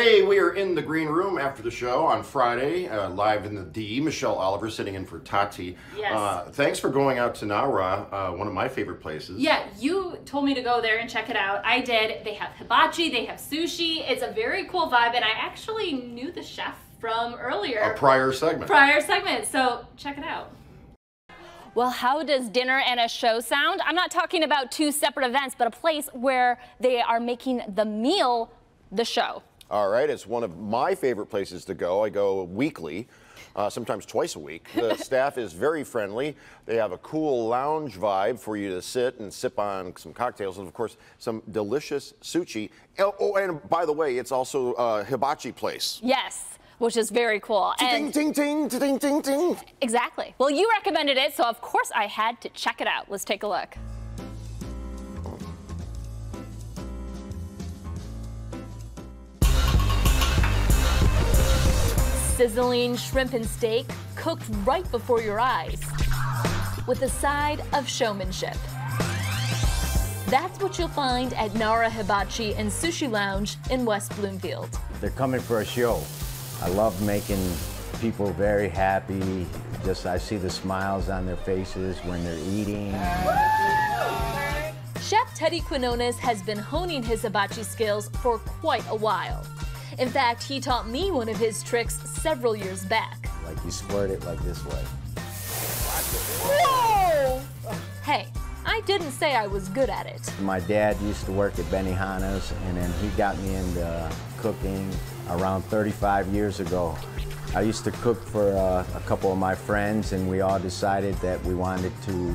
Hey, we are in the green room after the show on Friday, uh, live in the D. Michelle Oliver sitting in for Tati. Yes. Uh, thanks for going out to Nara, uh, one of my favorite places. Yeah, you told me to go there and check it out. I did. They have hibachi, they have sushi. It's a very cool vibe, and I actually knew the chef from earlier. A prior segment. prior segment, so check it out. Well, how does dinner and a show sound? I'm not talking about two separate events, but a place where they are making the meal the show. All right, it's one of my favorite places to go. I go weekly, uh, sometimes twice a week. The staff is very friendly. They have a cool lounge vibe for you to sit and sip on some cocktails, and of course, some delicious sushi. Oh, oh, and by the way, it's also a hibachi place. Yes, which is very cool. Ding, ding, ding, ding, ding, ding. ting. exactly. Well, you recommended it, so of course I had to check it out. Let's take a look. Sizzling shrimp and steak cooked right before your eyes with a side of showmanship. That's what you'll find at Nara Hibachi and Sushi Lounge in West Bloomfield. They're coming for a show. I love making people very happy. Just I see the smiles on their faces when they're eating. Chef Teddy Quinones has been honing his hibachi skills for quite a while. In fact, he taught me one of his tricks several years back. Like you squirt it like this way. Whoa! Hey, I didn't say I was good at it. My dad used to work at Benihana's, and then he got me into cooking around 35 years ago. I used to cook for uh, a couple of my friends, and we all decided that we wanted to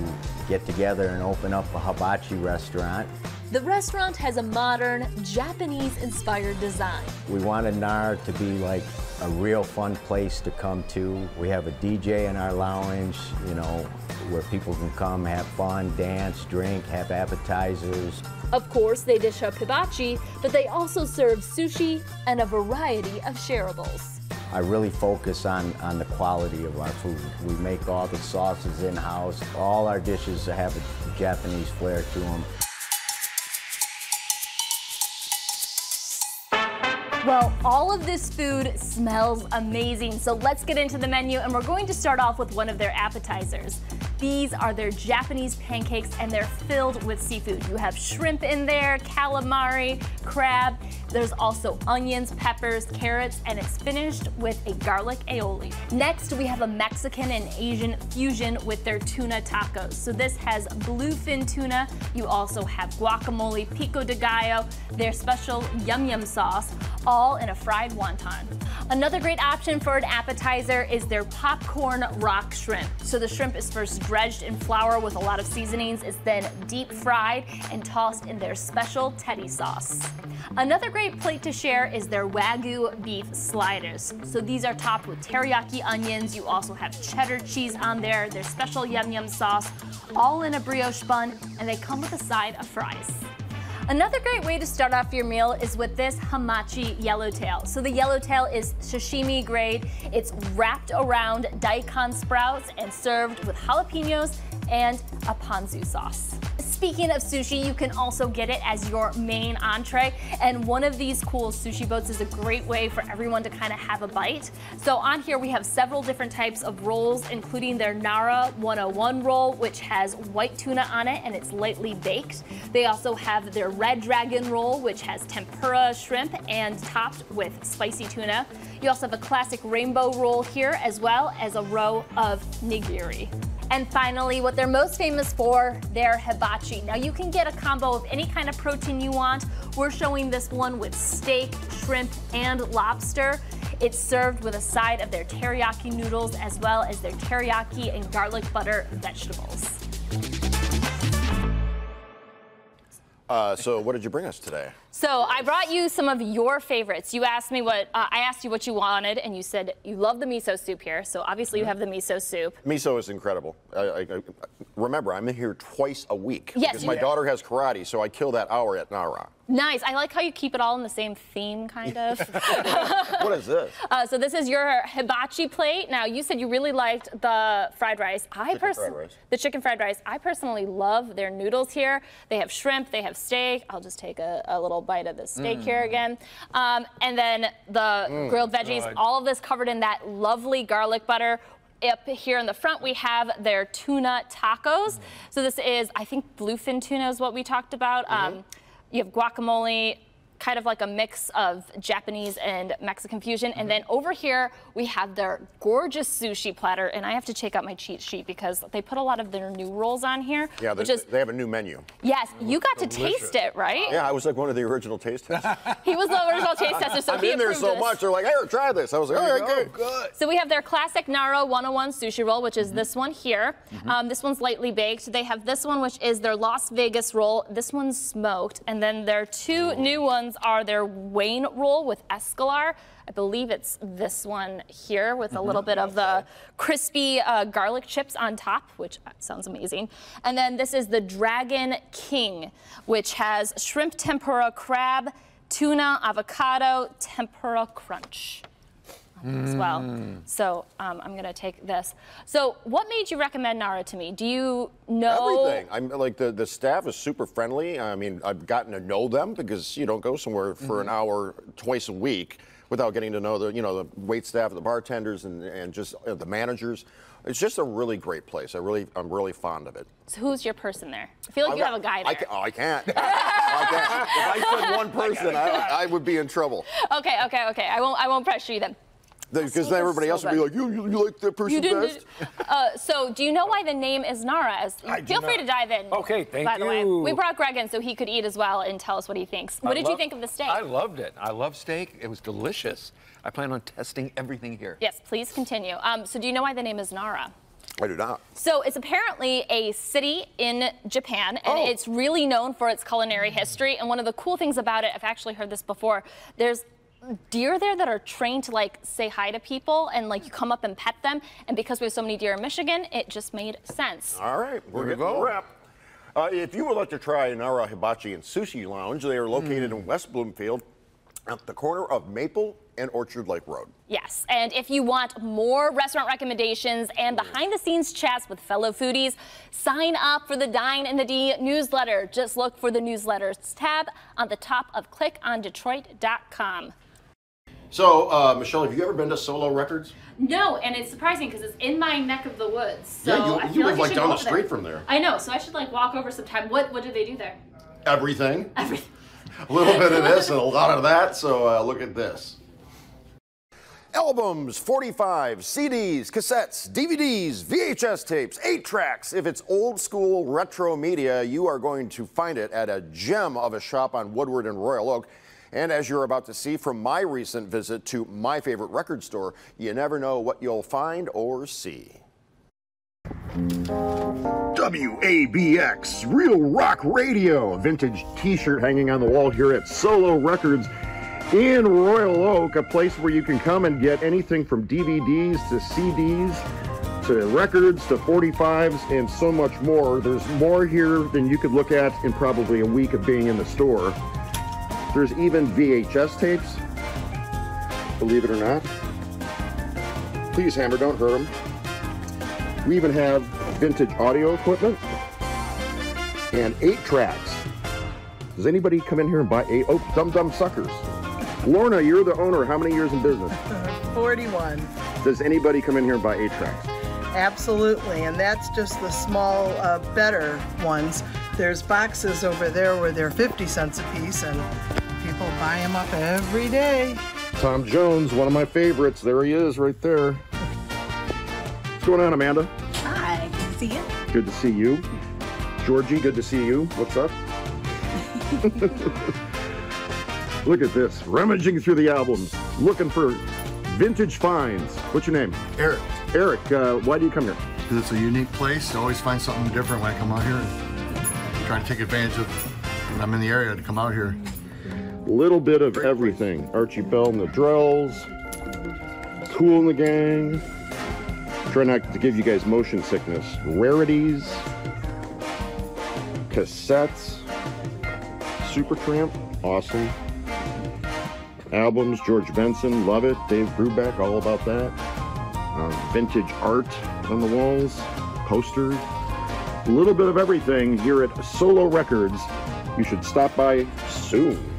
get together and open up a hibachi restaurant. The restaurant has a modern, Japanese inspired design. We wanted Nara to be like a real fun place to come to. We have a DJ in our lounge, you know, where people can come, have fun, dance, drink, have appetizers. Of course, they dish up hibachi, but they also serve sushi and a variety of shareables. I really focus on, on the quality of our food. We make all the sauces in-house. All our dishes have a Japanese flair to them. Well, all of this food smells amazing, so let's get into the menu and we're going to start off with one of their appetizers. These are their Japanese pancakes and they're filled with seafood. You have shrimp in there, calamari, crab. There's also onions, peppers, carrots, and it's finished with a garlic aioli. Next, we have a Mexican and Asian fusion with their tuna tacos. So this has bluefin tuna. You also have guacamole, pico de gallo, their special yum yum sauce, all in a fried wonton. Another great option for an appetizer is their popcorn rock shrimp. So the shrimp is first dredged in flour with a lot of seasonings. It's then deep fried and tossed in their special teddy sauce. Another great plate to share is their Wagyu beef sliders. So these are topped with teriyaki onions. You also have cheddar cheese on there, their special yum yum sauce, all in a brioche bun, and they come with a side of fries. Another great way to start off your meal is with this hamachi yellowtail. So the yellowtail is sashimi grade. It's wrapped around daikon sprouts and served with jalapenos and a ponzu sauce. Speaking of sushi, you can also get it as your main entree. And one of these cool sushi boats is a great way for everyone to kind of have a bite. So on here, we have several different types of rolls, including their Nara 101 roll, which has white tuna on it and it's lightly baked. They also have their red dragon roll, which has tempura shrimp and topped with spicy tuna. You also have a classic rainbow roll here, as well as a row of nigiri. And finally, what they're most famous for, their hibachi. Now you can get a combo of any kind of protein you want. We're showing this one with steak, shrimp, and lobster. It's served with a side of their teriyaki noodles as well as their teriyaki and garlic butter vegetables. Uh, so, what did you bring us today? So I brought you some of your favorites. You asked me what uh, I asked you what you wanted, and you said you love the miso soup here. So obviously you have the miso soup. Miso is incredible. I, I, I- remember, I'm in here twice a week Yes, because my daughter has karate, so I kill that hour at Nara. Nice. I like how you keep it all in the same theme, kind of. what is this? Uh, so this is your hibachi plate. Now you said you really liked the fried rice. I personally, the chicken fried rice. I personally love their noodles here. They have shrimp. They have steak. I'll just take a, a little bite of the steak here again, um, and then the grilled veggies. Good. All of this covered in that lovely garlic butter. Up here in the front, we have their tuna tacos. So this is, I think, bluefin tuna is what we talked about. Um, you have guacamole, kind of like a mix of Japanese and Mexican fusion. And then over here, we have their gorgeous sushi platter. And I have to check out my cheat sheet because they put a lot of their new rolls on here. Yeah, which they, is, they have a new menu. yes, you got to taste it, right? Yeah, I was like one of the original taste testers. He was the original taste tester, so I've he been there so this. much. They're like, here, try this. I was like, all right, Oh, good. good. So we have their classic Nara 101 sushi roll, which is Mm-hmm. this one here. Um, this one's lightly baked. They have this one, which is their Las Vegas roll. This one's smoked. And then their two new ones are their Wayne roll with Escolar. I believe it's this one here with a little Mm-hmm. bit of the crispy uh, garlic chips on top, which uh, sounds amazing. And then this is the Dragon King, which has shrimp tempura, crab, tuna, avocado, tempura crunch as well. Mm. So um, I'm gonna take this. So what made you recommend Nara to me? Do you know? Everything. I'm like the, the staff is super friendly. I mean, I've gotten to know them because you don't go somewhere for an hour twice a week without getting to know the you know the wait staff, the bartenders, and and just uh, the managers. It's just a really great place. I really I'm really fond of it. So who's your person there? I feel like you I've have a guy I, there. ca- oh, I can't. I can't. If I said one person, I, I would be in trouble. Okay, okay, okay. I won't. I won't pressure you then. Because then everybody else would be like, you, you, you like that person You best? Uh, so do you know why the name is Nara? As, feel free to dive in. Okay, thank By the way, we brought Greg in so he could eat as well and tell us what he thinks. What I did you think of the steak? I loved it. I love steak. It was delicious. I plan on testing everything here. yes, please continue. Um, so do you know why the name is Nara? I do not. So it's apparently a city in Japan, and Oh. it's really known for its culinary history. And one of the cool things about it, I've actually heard this before. There's deer there that are trained to like say hi to people, and like you come up and pet them. And because we have so many deer in Michigan, it just made sense. All right, we're going to go. the wrap. Uh, if you would like to try Nara Hibachi and Sushi Lounge, they are located Hmm. in West Bloomfield at the corner of Maple and Orchard Lake Road. Yes, and if you want more restaurant recommendations and behind the scenes chats with fellow foodies, sign up for the Dine in the D newsletter. Just look for the newsletters tab on the top of clickondetroit.com. So, uh, Michelle, have you ever been to Solo Records? No, and it's surprising because it's in my neck of the woods. So Yeah, you- you live, like, like, down the street from there. I know, so I should like walk over sometime. What what do they do there? Everything. Everything. A little bit of this and a lot of that. So, uh, look at this. Albums, 45, CDs, cassettes, DVDs, VHS tapes, 8 tracks. If it's old school retro media, you are going to find it at a gem of a shop on Woodward and Royal Oak. And as you're about to see from my recent visit to my favorite record store, you never know what you'll find or see. WABX, Real Rock Radio, vintage t shirt hanging on the wall here at Solo Records in Royal Oak, a place where you can come and get anything from DVDs to CDs to records to 45s and so much more. There's more here than you could look at in probably a week of being in the store. There's even VHS tapes, believe it or not. Please, Hammer, don't hurt them. We even have vintage audio equipment and eight tracks. Does anybody come in here and buy eight? Oh, dumb dumb Suckers. Lorna, you're the owner. How many years in business? 41. Does anybody come in here and buy eight tracks? Absolutely, and that's just the small, uh, better ones. There's boxes over there where they're 50 cents a piece, and people buy them up every day. Tom Jones, one of my favorites. There he is, right there. What's going on, Amanda? Hi, see you. Good to see you. Georgie, good to see you. What's up? Look at this. Rummaging through the albums, looking for vintage finds. What's your name? Eric, Eric, uh, why do you come here? because it's a unique place. I always find something different when I come out here and try to take advantage of when I'm in the area to come out here. Little bit of everything. Archie Bell and the Drells, Kool and the Gang. Try not to give you guys motion sickness. Rarities, cassettes, Supertramp, awesome. Albums, George Benson, love it. Dave Brubeck, all about that. Uh, vintage art on the walls, posters, a little bit of everything here at Solo Records. You should stop by soon.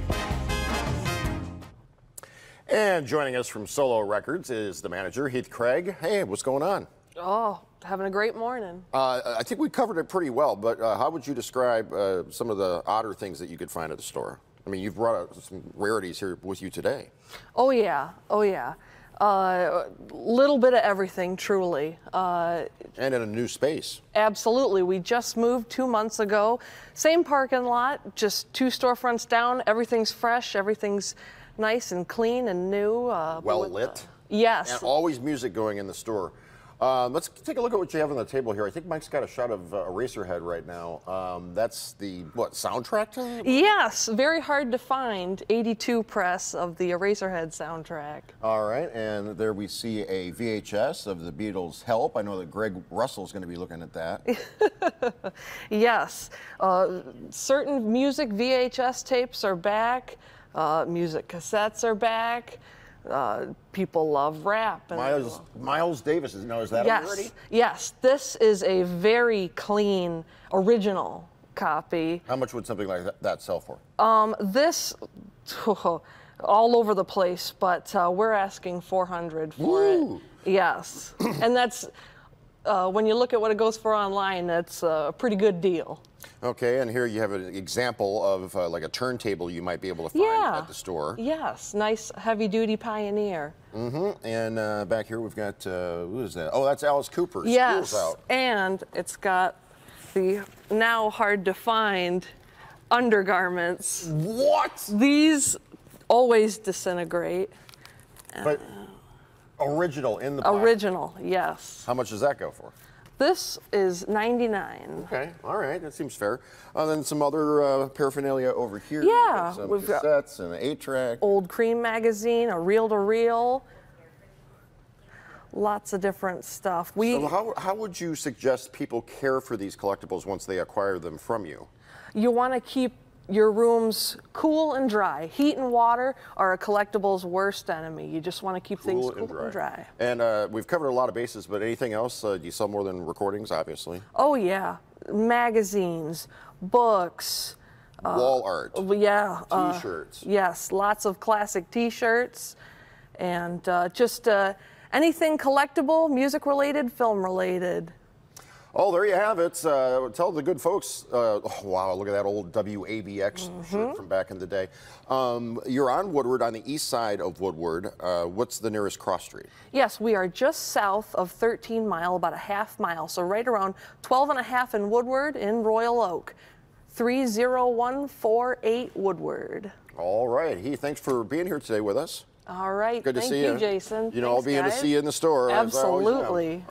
And joining us from Solo Records is the manager, Heath Craig. Hey, what's going on? Oh, having a great morning. Uh, I think we covered it pretty well, but uh, how would you describe uh, some of the odder things that you could find at the store? I mean, you've brought out some rarities here with you today. Oh yeah, oh yeah. A little bit of everything, truly. Uh, And in a new space. absolutely. We just moved two months ago. Same parking lot, just two storefronts down. Everything's fresh. Everything's nice and clean and new. Uh, Well with, lit. uh, yes. And always music going in the store. Um, let's take a look at what you have on the table here. I think Mike's got a shot of uh, Eraserhead right now. Um, that's the, what, soundtrack to it? Yes, very hard to find 82 press of the Eraserhead soundtrack. All right, and there we see a VHS of the Beatles' Help. I know that Greg Russell's going to be looking at that. Yes, uh, certain music VHS tapes are back. Uh, music cassettes are back. Uh, people love rap. and- Miles, Miles Davis is, now is that yes, already? yes. This is a very clean original copy. How much would something like that, that sell for? Um, this all over the place, but uh, we're asking 400 for Woo. it. Yes, and that's uh, when you look at what it goes for online. That's a pretty good deal. Okay, and here you have an example of uh, like a turntable you might be able to find Yeah. at the store. Yes, nice heavy duty Pioneer. Mm-hmm. And uh, back here we've got, uh, who is that? Oh, that's Alice Cooper. Yes, out. and it's got the now hard to find undergarments. What? These always disintegrate. But original in the box. Original, yes. How much does that go for? This is 99. Okay, all right, that seems fair. Uh, then some other uh, paraphernalia over here. Yeah, got some we've got- cassettes and an eight-track. Old Cream magazine, a reel to reel. Lots of different stuff. We So how, how would you suggest people care for these collectibles once they acquire them from you? you want to keep your rooms cool and dry. Heat and water are a collectible's worst enemy. You just want to keep things cool and dry. And uh, we've covered a lot of bases, but anything else? Uh, you sell more than recordings, obviously? Oh yeah, magazines, books. Wall art, Yeah. uh, T-shirts. yes, lots of classic T-shirts, and uh, just uh, anything collectible, music related, film related. Oh, there you have it. Uh, tell the good folks. Uh, oh, wow, look at that old WABX Mm-hmm. shirt from back in the day. Um, you're on Woodward, on the east side of Woodward. Uh, what's the nearest cross street? Yes, we are just south of 13 Mile, about a half mile, so right around 12 and a half in Woodward in Royal Oak. 30148 Woodward. All right. He, thanks for being here today with us. All right. Good to Thank see you, you. Jason. You know, I'll Thanks, be in to see you in the store. Absolutely.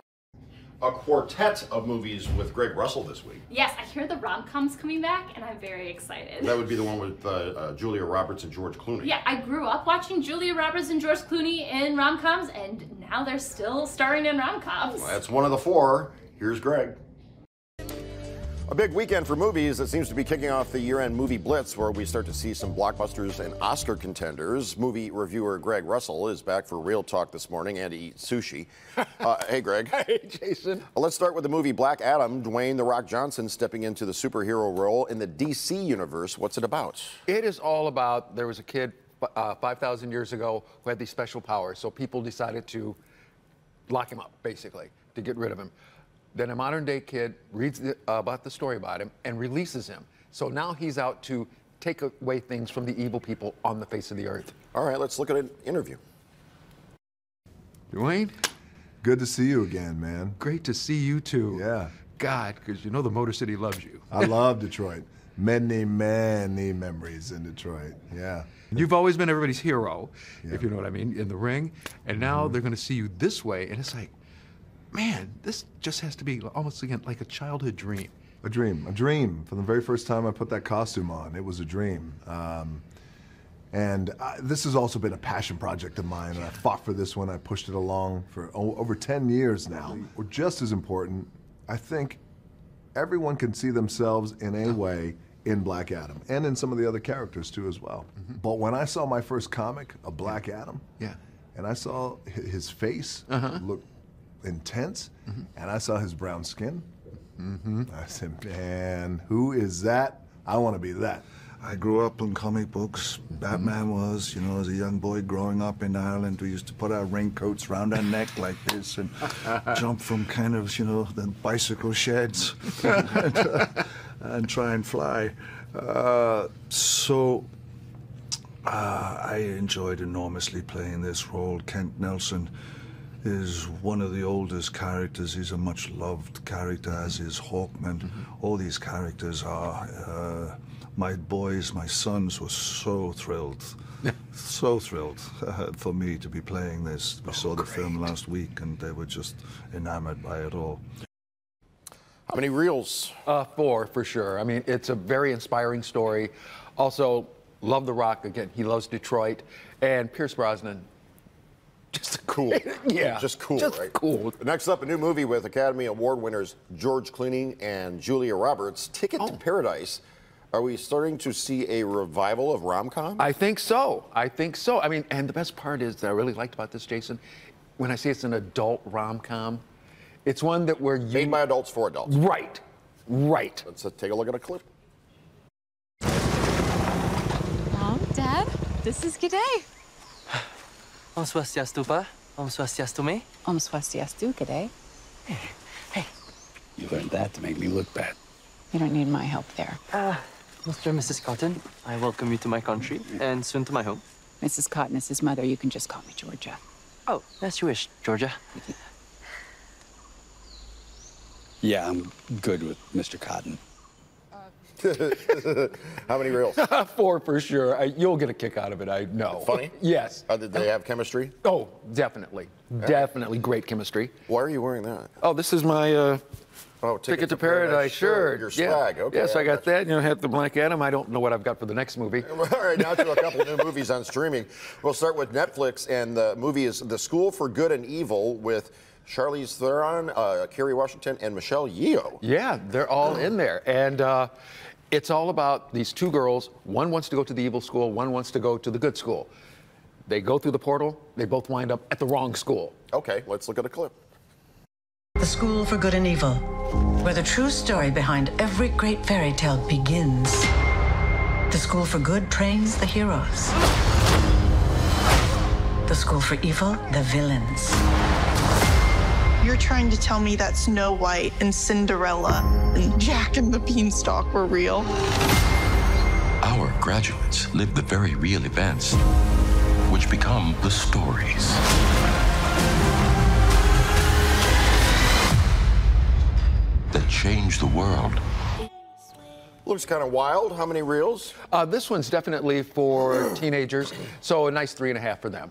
A quartet of movies with Greg Russell this week. Yes, I hear the rom-coms coming back, and I'm very excited. That would be the one with uh, uh, Julia Roberts and George Clooney. Yeah, I grew up watching Julia Roberts and George Clooney in rom-coms, and now they're still starring in rom-coms. That's one of the four. Here's Greg. A big weekend for movies that seems to be kicking off the year end movie blitz, where we start to see some blockbusters and Oscar contenders. Movie reviewer Greg Russell is back for Real Talk this morning and to eat sushi. Uh, hey, Greg. Hey, Jason. Uh, Let's start with the movie Black Adam. Dwayne The Rock Johnson stepping into the superhero role in the DC universe. What's it about? It is all about there was a kid uh, 5,000 years ago who had these special powers, so people decided to lock him up, basically, to get rid of him. Then a modern day kid reads the, uh, about the story about him and releases him. So now he's out to take away things from the evil people on the face of the earth. All right, let's look at an interview. Dwayne, Good to see you again, man. great to see you too. Yeah. God, because you know the Motor City loves you. I love Detroit. Many, many memories in Detroit. Yeah. You've always been everybody's hero, if you know what I mean, in the ring. And now they're going to see you this way, and it's like, man, this just has to be almost again like a childhood dream. A dream. A dream. From the very first time I put that costume on, it was a dream. Um, and I, this has also been a passion project of mine. And I fought for this one. I pushed it along for o- over 10 years now. Or just as important, I think everyone can see themselves in a way in Black Adam and in some of the other characters too as well. But when I saw my first comic, a Black Adam, Yeah. and I saw his face look intense, and I saw his brown skin, I said, "Man, who is that? I want to be that." I grew up in comic books. Batman was, you know, as a young boy growing up in Ireland, we used to put our raincoats round our neck like this and jump from kind of, you know, the bicycle sheds and, uh, and try and fly. Uh, so uh, I enjoyed enormously playing this role. Kent Nelson is one of the oldest characters. He's a much loved character, as is Hawkman. All these characters are. Uh, my boys, my sons were so thrilled, so thrilled uh, for me to be playing this. We saw the film last week and they were just enamored by it all. How many reels? Uh, four for sure. I mean, it's a very inspiring story. Also, love The Rock again. He loves Detroit, and Pierce Brosnan. Just Cool. Yeah, Just cool, just right? cool. Next up, a new movie with Academy Award winners George Clooney and Julia Roberts, Ticket Oh. to Paradise. Are we starting to see a revival of rom-com? I think so. I think so. I mean, and the best part is that I really liked about this, Jason, when I say it's an adult rom com, it's one that where you Made by adults for adults. right, right. Let's uh, take a look at a clip. Mom, Dad, this is Gede. Om Swastiastupa. Om Swastiastume. Om Swastiastu, Gede. You learned that to make me look bad. You don't need my help there. Ah, Mr. and Mrs. Cotton, I welcome you to my country and soon to my home. Mrs. Cotton is his mother. You can just call me Georgia. Oh, as you wish, Georgia. Yeah, I'm good with Mr. Cotton. How many reels? Four for sure. I, you'll get a kick out of it. I know. Funny? yes. Uh, did they have chemistry? Oh, definitely, definitely great chemistry. Why are you wearing that? Oh, this is my uh, Oh, Ticket to Paradise shirt. Your Yeah. swag. Okay. Yes, I got got you. that. You know, have the Black Adam. I don't know what I've got for the next movie. All right, now to a couple new movies on streaming. We'll start with Netflix, and the movie is The School for Good and Evil with Charlize Theron, uh, Kerry Washington, and Michelle Yeoh. Yeah, they're all in there. And uh, it's all about these two girls. One wants to go to the evil school, one wants to go to the good school. They go through the portal, they both wind up at the wrong school. Okay, let's look at a clip. The School for Good and Evil, where the true story behind every great fairy tale begins. The School for Good trains the heroes. The School for Evil, the villains. You're trying to tell me that Snow White and Cinderella and Jack and the Beanstalk were real? Our graduates live the very real events, which become the stories. That change the world. Looks kind of wild. How many reels? Uh, this one's definitely for teenagers, so a nice three and a half for them.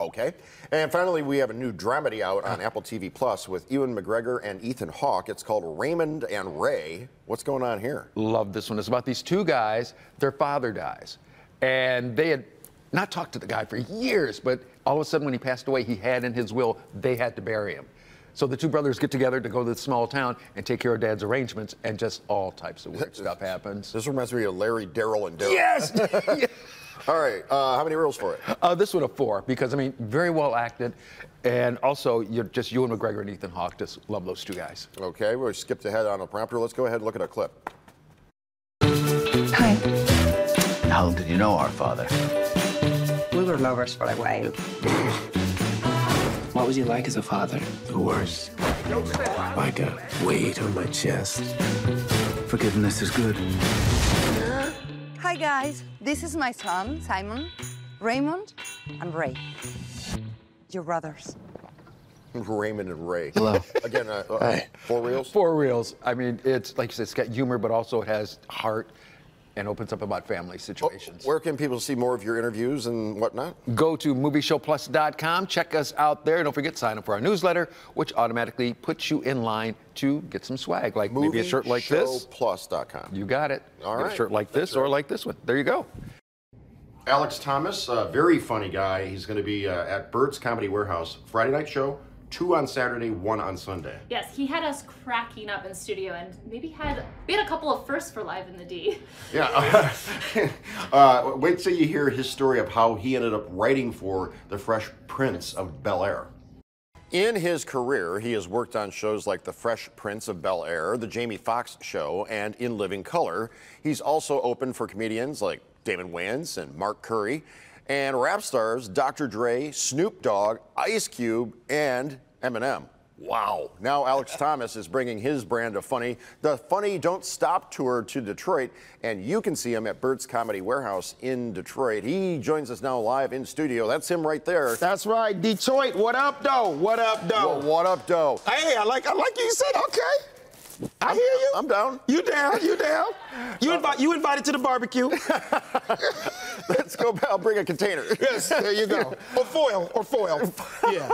Okay. And finally, we have a new dramedy out on Apple TV Plus with Ewan McGregor and Ethan Hawke. It's called Raymond and Ray. What's going on here? Love this one. It's about these two guys, their father dies. And they had not talked to the guy for years, but all of a sudden, when he passed away, he had in his will they had to bury him. So the two brothers get together to go to the small town and take care of dad's arrangements, and just all types of weird stuff happens. This reminds me of Larry, Daryl, and Daryl. Yes! All right. Uh, how many reels for it? Uh, this one a four because I mean very well acted, and also you're just and McGregor and Ethan Hawke. Just love those two guys. Okay, we skipped ahead on a prompter. Let's go ahead and look at a clip. Hi. How did you know our father? We were lovers for a while. What was he like as a father? The worst. Like a weight on my chest. Forgiveness is good. Hi, guys. This is my son, Simon, Raymond, and Ray. Your brothers. Raymond and Ray. Hello. Again, uh, uh, four reels. Four reels. I mean, it's like you said, it's got humor, but also it has heart and opens up about family situations. Where can people see more of your interviews and whatnot? Go to movieshowplus.com. Check us out there. Don't forget to sign up for our newsletter, which automatically puts you in line to get some swag, like maybe a shirt like this. Movieshowplus.com. You got it. All right. A shirt like this or like this one. There you go. Alex Thomas, a very funny guy. He's going to be uh, at Bert's Comedy Warehouse Friday night show, two on Saturday, one on Sunday. Yes, he had us cracking up in studio and maybe had we had a couple of firsts for live in the D. Yeah. uh, wait till you hear his story of how he ended up writing for The Fresh Prince of Bel Air. In his career, he has worked on shows like The Fresh Prince of Bel Air, The Jamie Foxx Show, and In Living Color. He's also opened for comedians like Damon Wayans and Mark Curry, and rap stars Dr. Dre, Snoop Dogg, Ice Cube, and Eminem. Wow. Now Alex Thomas is bringing his brand of funny, the Funny Don't Stop tour to Detroit, and you can see him at Bert's Comedy Warehouse in Detroit. He joins us now live in studio. That's him right there. That's right, Detroit. What up, though? What up, though? what up, though? Hey, I like I like you said. Okay. I hear you. I'm down. You down? You down? You invite you invited to the barbecue. Let's go. I'll bring a container. yes, there you go. Or foil, or foil. Yeah.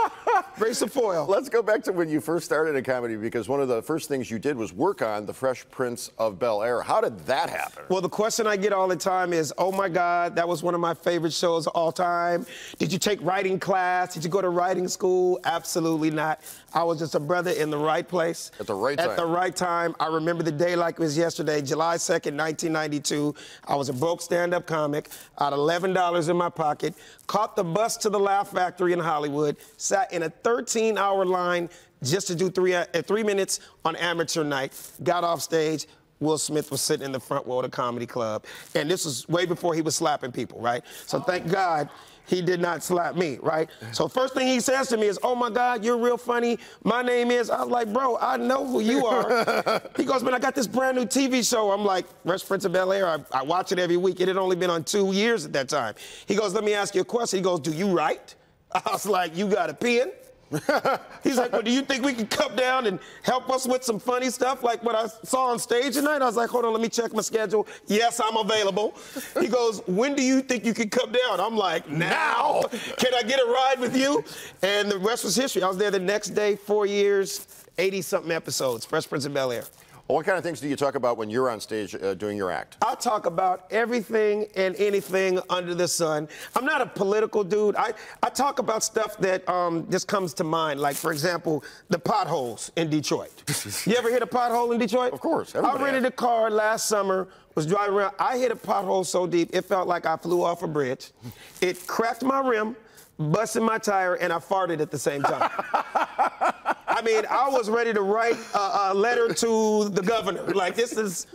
Bring some foil. Let's go back to when you first started in comedy because one of the first things you did was work on The Fresh Prince of Bel Air. How did that happen? Well, the question I get all the time is, "Oh my God, that was one of my favorite shows of all time. Did you take writing class? Did you go to writing school? Absolutely not. I was just a brother in the right place at the right time. At the right time. I remember the day like it was yesterday, July 2nd, 1992. I was a broke stand-up comic. Had $11 in my pocket. Caught the bus to the Laugh Factory in Hollywood. Sat in a 13-hour line just to do three uh, three minutes on amateur night. Got off stage. Will Smith was sitting in the front row of the comedy club. And this was way before he was slapping people, right? So thank God he did not slap me, right? So first thing he says to me is, "Oh my God, you're real funny. My name is." I was like, "Bro, I know who you are." he goes, "Man, I got this brand new TV show." I'm like, "Fresh Prince of Bel Air." I, I watch it every week. It had only been on two years at that time. He goes, "Let me ask you a question." He goes, "Do you write?" I was like, "You got a pen?" He's like, well, do you think we can come down and help us with some funny stuff like what I saw on stage tonight? I was like, hold on, let me check my schedule. Yes, I'm available. He goes, when do you think you can come down? I'm like, now. Can I get a ride with you? And the rest was history. I was there the next day, four years, 80 something episodes, Fresh Prince of Bel Air. Well, what kind of things do you talk about when you're on stage uh, doing your act? I talk about everything and anything under the sun. I'm not a political dude. I, I talk about stuff that um, just comes to mind. Like, for example, the potholes in Detroit. you ever hit a pothole in Detroit? Of course. I rented has. a car last summer, was driving around. I hit a pothole so deep, it felt like I flew off a bridge. It cracked my rim, busted my tire, and I farted at the same time. I mean, I was ready to write a, a letter to the governor. Like, this is.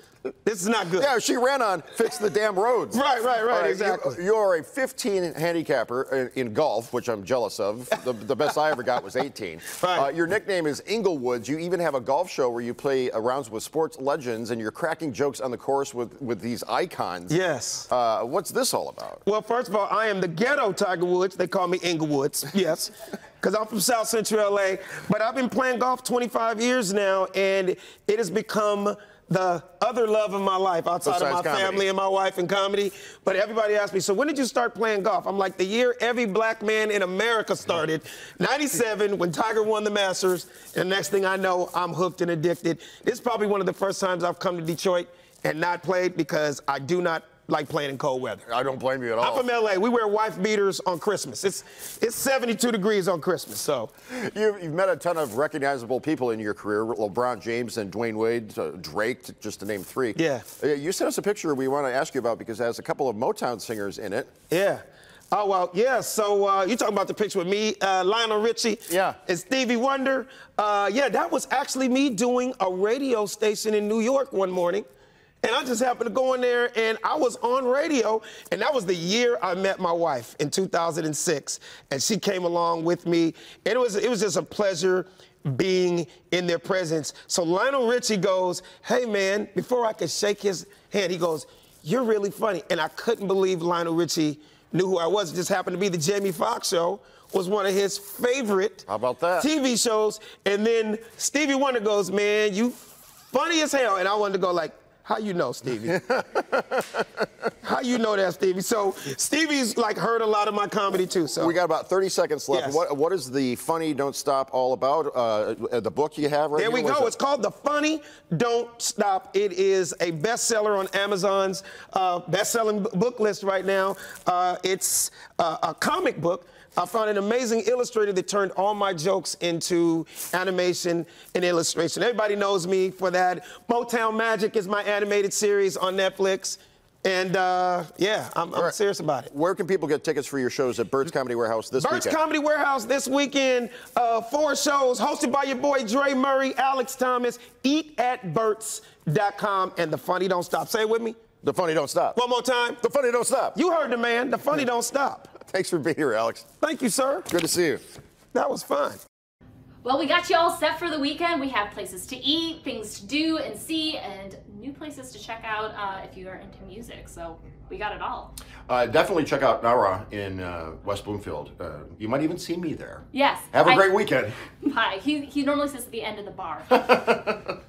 This is not good. Yeah, she ran on fix the damn roads. Right, right, right, you- exactly. You, are a 15 handicapper in, in golf, which I'm jealous of. The, the best I ever got was 18. Right. Uh, your nickname is Inglewoods. You even have a golf show where you play rounds with sports legends, and you're cracking jokes on the course with, with these icons. Yes. Uh, what's this all about? Well, first of all, I am the ghetto Tiger Woods. They call me Inglewoods. Yes. Because I'm from South Central LA. But I've been playing golf 25 years now, and it has become the other love of my life outside of my comedy. family and my wife and comedy. But everybody asks me, so when did you start playing golf? I'm like, the year every black man in America started, 97, when Tiger won the Masters. And next thing I know, I'm hooked and addicted. This is probably one of the first times I've come to Detroit and not played because I do not like playing in cold weather. I don't blame you at all. I'm from LA. We wear wife beaters on Christmas. It's it's 72 degrees on Christmas. So You, you've met a ton of recognizable people in your career LeBron James and Dwyane Wade, uh, Drake, just to name three. Yeah. Uh, you sent us a picture we want to ask you about because it has a couple of Motown singers in it. yeah. Oh well, yeah. So uh, you talking about the picture with me, uh, Lionel Richie? Yeah. And Stevie Wonder? Uh, yeah, that was actually me doing a radio station in New York one morning. And I just happened to go in there and I was on radio. And that was the year I met my wife in 2006. And she came along with me. And it was, it was just a pleasure being in their presence. So Lionel Richie goes, Hey man, before I could shake his hand, he goes, You're really funny. And I couldn't believe Lionel Richie knew who I was. It just happened to be the Jamie Foxx show. Was one of his favorite How about that? TV shows. And then Stevie Wonder goes, Man, you funny as hell. And I wanted to go like, how you know, Stevie? How you know that, Stevie? So Stevie's like heard a lot of my comedy too. So We got about 30 seconds left. Yes. What, what is the Funny Don't Stop all about? Uh, the book you have right There we here, is go. it? It's called The Funny Don't Stop. It is a bestseller on Amazon's uh, best-selling book list right now. Uh, it's uh, a comic book I found an amazing illustrator that turned all my jokes into animation and illustration. Everybody knows me for that. Motown Magic is my animated series on Netflix. And uh, yeah, I'm, I'm serious about it. Where can people get tickets for your shows at Bert's Comedy Warehouse this Bert's weekend? Comedy Warehouse this weekend. Uh, four shows hosted by your boy Dre Murray, Alex Thomas. Eat at Bert's.com and the funny don't stop. Say it with me. The funny don't stop. One more time. The funny don't stop. You heard the man. The funny don't stop. Thanks for being here, Alex. Thank you, sir. Good to see you. That was fun. Well, we got you all set for the weekend. We have places to eat, things to do and see, and new places to check out uh, if you are into music. So we got it all. Uh, definitely check out Nara in uh, West Bloomfield. Uh, you might even see me there. Yes. Have a I- great weekend. Bye. He, he normally sits at the end of the bar.